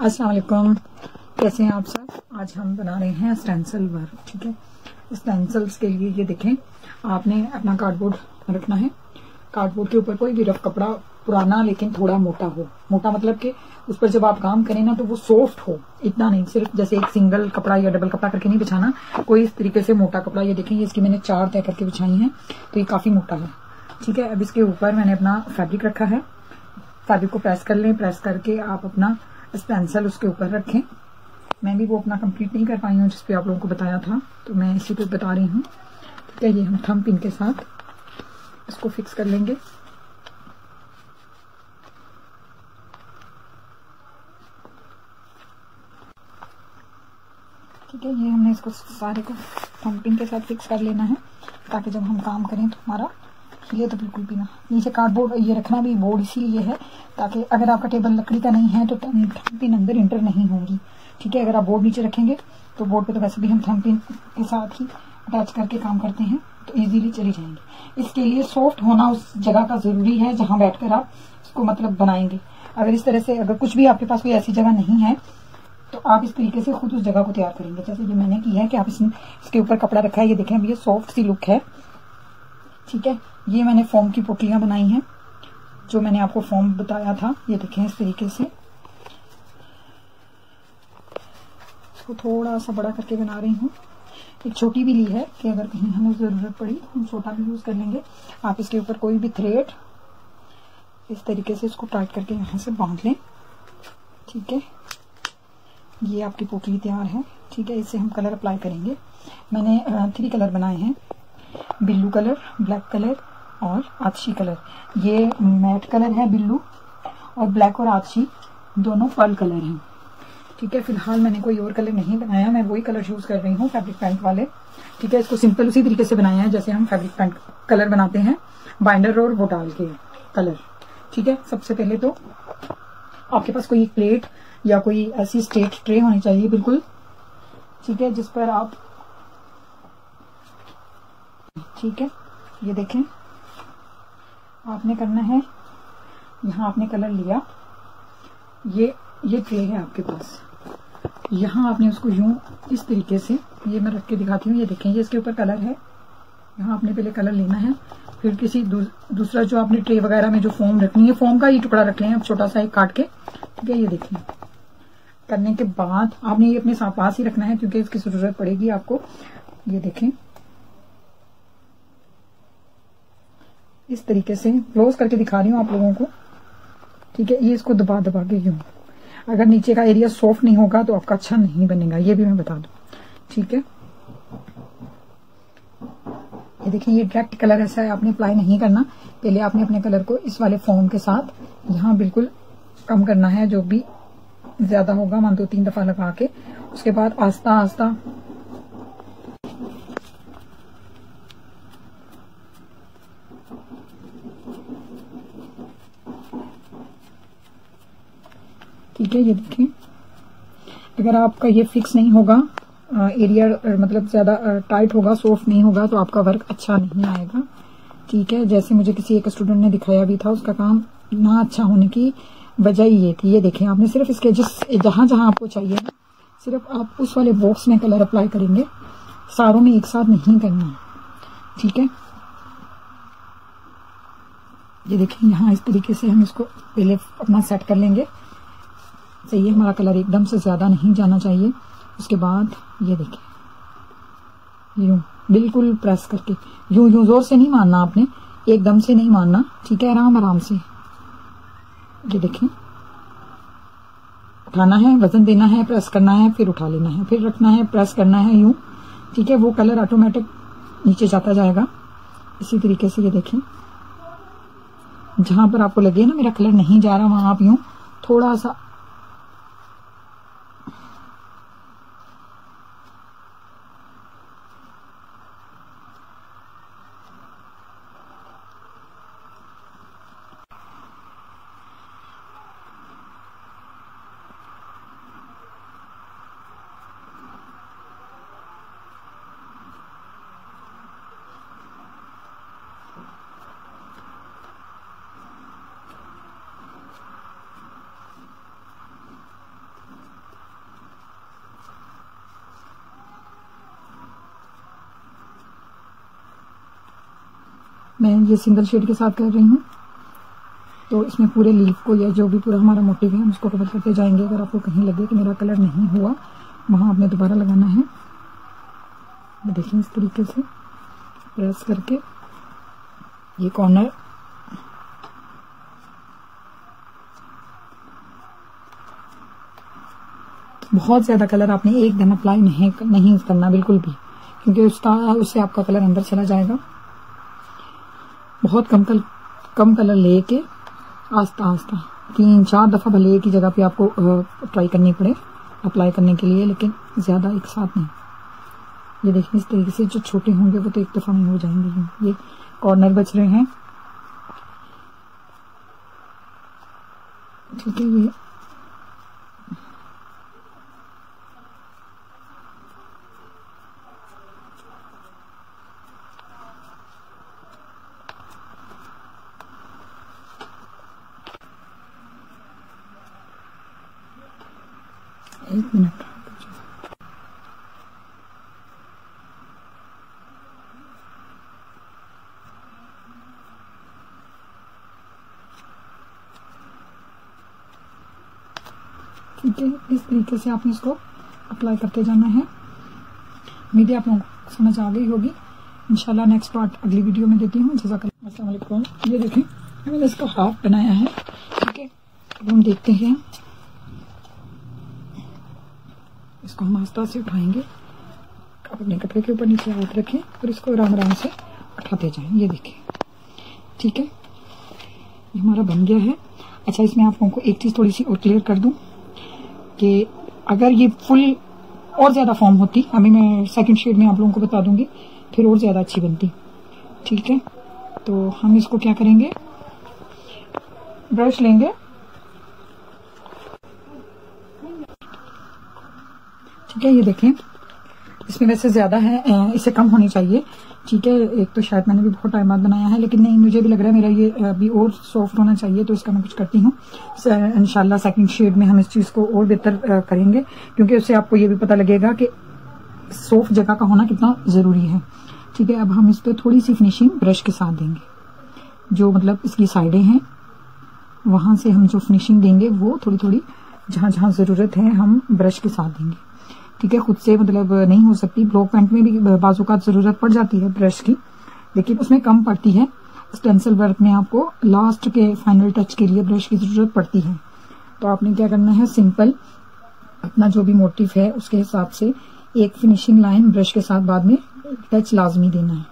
अस्सलाम वालेकुम। कैसे हैं आप सब? आज हम बना रहे हैं स्टेंसिल वर्क ठीक है? स्टेंसिल्स के लिए ये देखें, आपने अपना कार्डबोर्ड रखना है। कार्डबोर्ड के ऊपर कोई भी रफ कपड़ा पुराना लेकिन थोड़ा मोटा हो। मोटा मतलब कि उस पर जब आप काम करें ना तो वो सॉफ्ट हो। इतना नहीं, सिर्फ़ जैसे एक सिंगल कपड़ा या डबल कपड़ा करके नहीं बिछाना। कोई इस तरीके से मोटा कपड़ा, ये देखें, इसकी मैंने चार तय करके बिछाई है तो ये काफ़ी मोटा है। ठीक है, अब इसके ऊपर मैंने अपना फैब्रिक रखा है। फैब्रिक को प्रेस कर लें प्रेस करके आप अपना स्पेंसल उसके ऊपर रखें। मैं भी वो अपना कंप्लीट नहीं कर पाई हूँ जिसपे आप लोगों को बताया था। तो मैं इसी पे बता रही हूँ। ठीक है, ये हम थम पिन के साथ इसको फिक्स कर लेंगे। ठीक है, ये हमने इसको सारे को थम पिन के साथ फिक्स कर लेना है, ताकि जब हम काम करें तो हमारा ये तो बिल्कुल भी ना। नीचे कार्डबोर्ड ये रखना भी बोर्ड इसीलिए है, ताकि अगर आपका टेबल लकड़ी का नहीं है तो थम पिन अंदर इंटर नहीं होगी। ठीक है, अगर आप बोर्ड नीचे रखेंगे तो बोर्ड पे तो वैसे भी हम थम पिन के साथ ही अटैच करके काम करते हैं तो इजीली चली जाएँगे। इसके लिए सॉफ्ट होना उस जगह का ज़रूरी है, जहाँ बैठकर आप उसको मतलब बनाएँगे। अगर इस तरह से अगर कुछ भी आपके पास कोई ऐसी जगह नहीं है तो आप इस तरीके से खुद उस जगह को तैयार करेंगे। जैसे जो मैंने की है कि आप इसके ऊपर कपड़ा रखा है, ये देखें ये सॉफ्ट सी लुक है। ठीक है ये मैंने फॉर्म की पोटलियाँ बनाई हैं, जो मैंने आपको फॉर्म बताया था, ये देखें इस तरीके से। इसको थोड़ा सा बड़ा करके बना रही हूँ। एक छोटी भी ली है कि अगर कहीं हमें ज़रूरत पड़ी, हम छोटा भी यूज़ कर लेंगे। आप इसके ऊपर कोई भी थ्रेड इस तरीके से इसको टाइट करके यहाँ से बाँध लें। ठीक है? ये आपकी पोटली तैयार है। ठीक है? इससे हम कलर अप्लाई करेंगे। मैंने थ्री कलर बनाए हैं। बिल्लू कलर ब्लैक कलर और आदशी कलर। ये मैट कलर है बिल्लू और ब्लैक और आदशी दोनों पर्ल कलर हैं। ठीक है, फ़िलहाल मैंने कोई और कलर नहीं बनाया, मैं वही कलर यूज़ कर रही हूँ फैब्रिक पैंट वाले। ठीक है, इसको सिंपल उसी तरीके से बनाया है, जैसे हम फैब्रिक पैंट कलर बनाते हैं बाइंडर और वो डाल के कलर। ठीक है, सबसे पहले तो आपके पास कोई प्लेट या कोई ऐसी स्टेट ट्रे होनी चाहिए, बिल्कुल। ठीक है, जिस पर आप ठीक है, ये देखें। आपने करना है। यहाँ आपने कलर लिया। ये ये ट्रे है आपके पास। यहाँ आपने उसको यूँ इस तरीके से ये मैं रख के दिखाती हूँ। ये देखें ये इसके ऊपर कलर है। यहाँ आपने पहले कलर लेना है। फिर किसी दू, दूसरा जो आपने ट्रे वगैरह में जो फोम रखनी है फोम का ये टुकड़ा रख लें छोटा सा एक काट के। ठीक है ये देखें। करने के बाद आपने ये अपने पास ही रखना है क्योंकि इसकी ज़रूरत पड़ेगी आपको। ये देखें। इस तरीके से क्लोज करके दिखा रही हूँ आप लोगों को। ठीक है, ये इसको दबा दबा के यूँ अगर नीचे का एरिया सॉफ्ट नहीं होगा तो आपका अच्छा नहीं बनेगा, ये भी मैं बता दू। ठीक है? ये देखिए, ये डायरेक्ट कलर ऐसा है, आपने अप्लाई नहीं करना। पहले आपने अपने कलर को इस वाले फॉर्म के साथ यहाँ बिल्कुल कम करना है, जो भी ज़्यादा होगा, मान दो तीन दफ़ा लगा के। उसके बाद आस्ता आस्ता ठीक है, ये देखिए। अगर आपका ये फिक्स नहीं होगा एरिया मतलब ज़्यादा टाइट होगा सॉफ्ट नहीं होगा तो आपका वर्क अच्छा नहीं आएगा। ठीक है, जैसे मुझे किसी एक स्टूडेंट ने दिखाया भी था, उसका काम ना अच्छा होने की वजह ये थी। ये देखें आपने सिर्फ़ इसके जिस जहाँ जहाँ आपको चाहिए, सिर्फ़ आप उस वाले बॉक्स में कलर अप्लाई करेंगे। सारों में एक साथ नहीं करना। ठीक है? ये देखें यहाँ इस तरीके से हम इसको पहले अपना सेट कर लेंगे। सही है, हमारा कलर एकदम से ज़्यादा नहीं जाना चाहिए। उसके बाद ये देखिए। यूँ, बिल्कुल प्रेस करके। यूँ यूँ ज़ोर से नहीं मारना आपने। एकदम से नहीं मारना। ठीक है, आराम आराम से। ये देखें उठाना है, वज़न देना है प्रेस करना है, फिर उठा लेना है, फिर रखना है प्रेस करना है, यूँ। ठीक है, वो कलर ऑटोमेटिक नीचे जाता जाएगा। इसी तरीके से ये देखें जहाँ पर आपको लगे ना मेरा कलर नहीं जा रहा, वहाँ आप यूँ थोड़ा सा मैं ये सिंगल शेड के साथ कर रही हूँ। तो इसमें पूरे लीफ को या जो भी पूरा हमारा मोटिव है उसको कवर करते जाएँगे। अगर आपको कहीं लगे कि मेरा कलर नहीं हुआ, वहाँ आपने दोबारा लगाना है। देखें इस तरीके से। प्रेस करके ये कॉर्नर बहुत ज़्यादा कलर आपने एक दिन अप्लाई नहीं नहीं करना, बिल्कुल भी। क्योंकि उसका, उससे आपका कलर अंदर चला जाएगा। बहुत कम कल, कम कलर लेके, आस्ता आस्ता, तीन, चार दफ़ा भले एक ही जगह पे आपको ट्राई करनी पड़े अप्लाई करने के लिए, लेकिन ज़्यादा एक साथ नहीं। ये देखिए, इस तरीके से जो छोटे होंगे, वो तो एक दफ़ा में हो जाएँगे ये कॉर्नर बच रहे हैं। ठीक है, ये एक मिनट। ठीक है, इस तरीके से आपने इसको अप्लाई करते जाना है। उम्मीद आप लोगों को समझ आ गई होगी। इंशाल्लाह नेक्स्ट पार्ट अगली वीडियो में देती हूँ। जजाकल्ला अस्सलाम वालेकुम ये देखें, मैंने इसका हाफ़ बनाया है। ठीक है, अब हम देखते हैं। इसको हम आस्ता से उठाएँगे। अपने कपड़े के ऊपर नीचे हाथ रखें और इसको आराम आराम से उठाते जाएँ। ये देखें ठीक है? ये हमारा बन गया है। अच्छा इसमें आप लोगों को एक चीज़ थोड़ी सी और क्लियर कर दूँ कि अगर ये फुल और ज़्यादा फॉर्म होती, अभी मैं सेकंड शेड में आप लोगों को बता दूँगी, फिर और ज़्यादा अच्छी बनती। ठीक है? तो हम इसको क्या करेंगे? ब्रश लेंगे। ठीक है, ये देखें। इसमें वैसे ज़्यादा है इसे कम होनी चाहिए। ठीक है, एक तो शायद मैंने भी बहुत टाइम बाद बनाया है, लेकिन नहीं, मुझे भी लग रहा है मेरा ये अभी और सॉफ्ट होना चाहिए तो इसका मैं कुछ करती हूँ। इनशाला सेकंड शेड में हम इस चीज़ को और बेहतर करेंगे, क्योंकि उससे आपको ये भी पता लगेगा कि सॉफ्ट जगह का होना कितना ज़रूरी है। ठीक है, अब हम इस पर थोड़ी सी फिनिशिंग ब्रश के साथ देंगे। जो मतलब इसकी साइडें हैं, वहाँ से हम जो फिनिशिंग देंगे, वो थोड़ी थोड़ी जहाँ जहाँ ज़रूरत है, हम ब्रश के साथ देंगे। ठीक है, खुद से मतलब नहीं हो सकती। ब्लॉक पेंट में भी बाजू का ज़रूरत पड़ जाती है ब्रश की, लेकिन उसमें कम पड़ती है। स्टेंसिल वर्क में आपको लास्ट के फाइनल टच के लिए ब्रश की ज़रूरत पड़ती है। तो आपने क्या करना है सिंपल अपना जो भी मोटिव है, उसके हिसाब से एक फिनिशिंग लाइन ब्रश के साथ बाद में टच लाजमी देना है।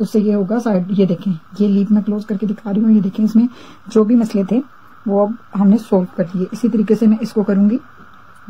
उससे ये होगा साइड ये देखें, ये लीप में क्लोज करके दिखा रही हूँ, ये देखें इसमें जो भी मसले थे, वो अब हमने सोल्व कर दिए। इसी तरीके से मैं इसको करूँगी।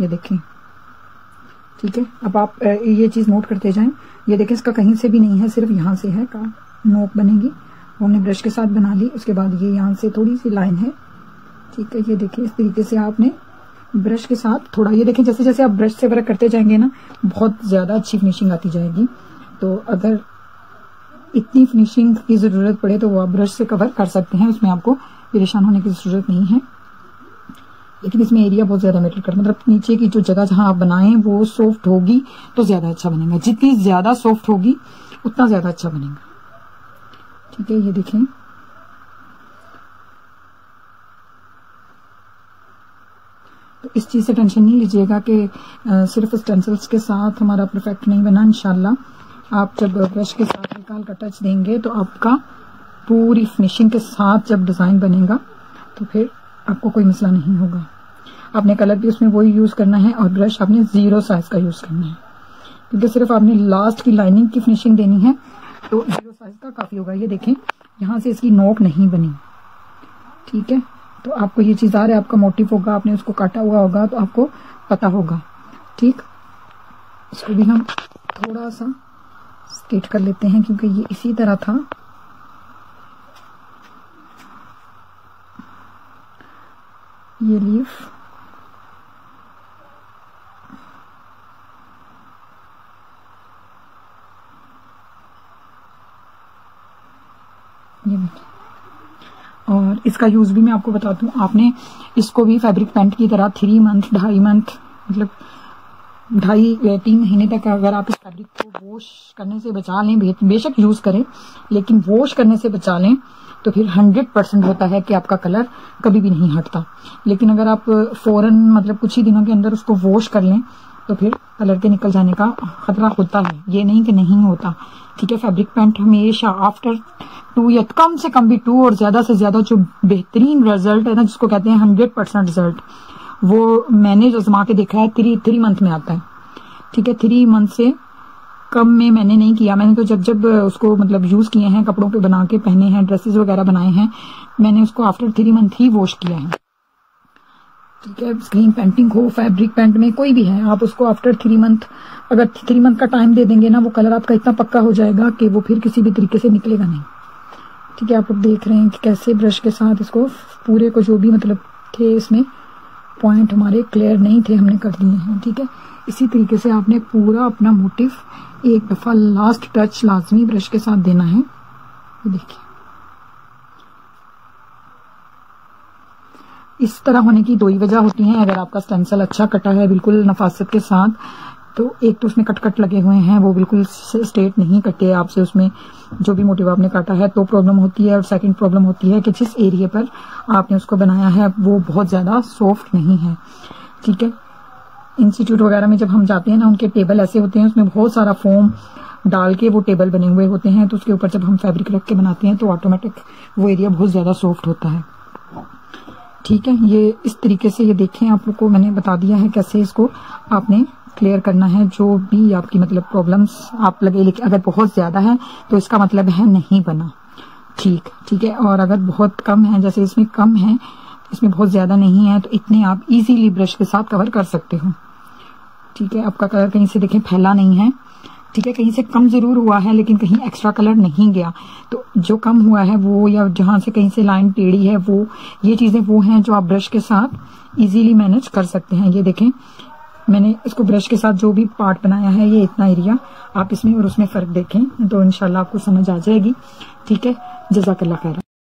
ये देखें। ठीक है? अब आप ये चीज़ नोट करते जाएँ। ये देखें, इसका कहीं से भी नहीं है, सिर्फ़ यहाँ से है, का नोक बनेगी। हमने ब्रश के साथ बना ली, उसके बाद ये यहाँ से थोड़ी सी लाइन है। ठीक है, ये देखिए इस तरीके से आपने ब्रश के साथ थोड़ा, ये देखें, जैसे जैसे आप ब्रश से वर्क करते जाएँगे ना, बहुत ज़्यादा अच्छी फिनिशिंग आती जाएगी। तो अगर इतनी फिनिशिंग की ज़रूरत पड़े तो वो आप ब्रश से कवर कर सकते हैं, उसमें आपको परेशान होने की ज़रूरत नहीं है। लेकिन इसमें एरिया बहुत ज़्यादा मैटर कर मतलब नीचे की जो जगह जहाँ आप बनाएँ, वो सॉफ्ट होगी तो ज़्यादा अच्छा बनेगा। जितनी ज़्यादा सॉफ्ट होगी, उतना ज़्यादा अच्छा बनेगा। ठीक है, ये देखें। तो इस चीज़ से टेंशन नहीं लीजिएगा कि सिर्फ़ स्टेंसिल्स के साथ हमारा परफेक्ट नहीं बना इनशाला आप जब ब्रश के साथ निकाल का टच देंगे तो आपका पूरी फिनिशिंग के साथ जब डिज़ाइन बनेगा तो फिर आपको कोई मसला नहीं होगा। आपने कलर भी उसमें वही यूज़ करना है और ब्रश आपने ज़ीरो साइज़ का यूज़ करना है। क्योंकि सिर्फ़ आपने लास्ट की लाइनिंग की फिनिशिंग देनी है तो ज़ीरो साइज़ का काफ़ी होगा। ये देखें, यहाँ से इसकी नोक नहीं बनी। ठीक है? तो आपको ये चीज़ आ रहा है, आपका मोटिव होगा, आपने उसको काटा हुआ होगा तो आपको पता होगा। ठीक? इसको भी हम थोड़ा सा स्केट कर लेते हैं, क्योंकि ये इसी तरह था। ये लीफ। ये और इसका यूज़ भी मैं आपको बताती हूँ। आपने इसको भी फैब्रिक पेंट की तरह थ्री मंथ ढाई मंथ मतलब ढाई तीन महीने तक अगर आप इस फैब्रिक को वॉश करने से बचा लें बेशक यूज़ करें, लेकिन वॉश करने से बचा लें तो फिर हंड्रेड परसेंट होता है कि आपका कलर कभी भी नहीं हटता। लेकिन अगर आप फ़ौरन मतलब कुछ ही दिनों के अंदर उसको वॉश कर लें तो फिर कलर के निकल जाने का खतरा होता है। ये नहीं कि नहीं होता। ठीक है फैब्रिक पेंट हमेशा आफ्टर टू या कम से कम भी टू और ज़्यादा से ज़्यादा जो बेहतरीन रिज़ल्ट है ना, जिसको कहते हैं हंड्रेड परसेंट रिज़ल्ट वो मैंने जो जमा के देखा है थ्री थ्री मंथ में आता है। ठीक है थ्री मंथ से कम में मैंने नहीं किया। मैंने तो जब जब उसको मतलब यूज़ किए हैं, कपड़ों पे बना के पहने हैं ड्रेसेस वगैरह बनाए हैं, मैंने उसको आफ्टर थ्री मंथ ही वॉश किया है। ठीक है स्क्रीन पेंटिंग हो फैब्रिक पेंट में कोई भी है, आप उसको आफ्टर थ्री मंथ अगर थ्री मंथ का टाइम दे देंगे ना, वो कलर आपका इतना पक्का हो जाएगा कि वो फिर किसी भी तरीके से निकलेगा नहीं। ठीक है, आप देख रहे हैं कि कैसे ब्रश के साथ इसको पूरे को जो भी मतलब थे इसमें पॉइंट हमारे क्लियर नहीं थे, हमने कर दिए हैं, ठीक है? इसी तरीके से आपने पूरा अपना मोटिव एक दफ़ा लास्ट टच लाजमी ब्रश के साथ देना है। देखिए। इस तरह होने की दो ही वजह होती हैं। अगर आपका स्टेंसल अच्छा कटा है, बिल्कुल नफासत के साथ तो एक तो उसमें कट कट लगे हुए हैं, वो बिल्कुल स्ट्रेट नहीं कटे आपसे उसमें, जो भी मोटिव आपने काटा है तो प्रॉब्लम होती है और सेकंड प्रॉब्लम होती है कि जिस एरिया पर आपने उसको बनाया है वो बहुत ज़्यादा सॉफ्ट नहीं है। ठीक है? इंस्टीट्यूट वगैरह में जब हम जाते हैं ना, उनके टेबल ऐसे होते हैं, उसमें बहुत सारा फोम डाल के वो टेबल बने हुए होते हैं तो उसके ऊपर जब हम फैब्रिक रख के बनाते हैं तो ऑटोमेटिक वो एरिया बहुत ज़्यादा सॉफ्ट होता है। ठीक है? ये इस तरीके से ये देखें आप लोग को मैंने बता दिया है कैसे इसको आपने क्लियर करना है जो भी आपकी मतलब प्रॉब्लम्स आप लगे, लेकिन अगर बहुत ज़्यादा है तो इसका मतलब है नहीं बना। ठीक ठीक है? और अगर बहुत कम है, जैसे इसमें कम है, इसमें बहुत ज़्यादा नहीं है तो इतने आप इजीली ब्रश के साथ कवर कर सकते हो। ठीक है? आपका कलर कहीं से देखें, फैला नहीं है। ठीक है? कहीं से कम ज़रूर हुआ है, लेकिन कहीं एक्स्ट्रा कलर नहीं गया। तो जो कम हुआ है, वो या जहाँ से कहीं से लाइन टेढ़ी है, वो, ये चीज़ें वो हैं जो आप ब्रश के साथ इजीली मैनेज कर सकते हैं। ये देखें मैंने इसको ब्रश के साथ जो भी पार्ट बनाया है, ये इतना एरिया आप इसमें और उसमें फ़र्क देखें तो इनशाला आपको समझ आ जाएगी। ठीक है? जजाकल्ला खैर।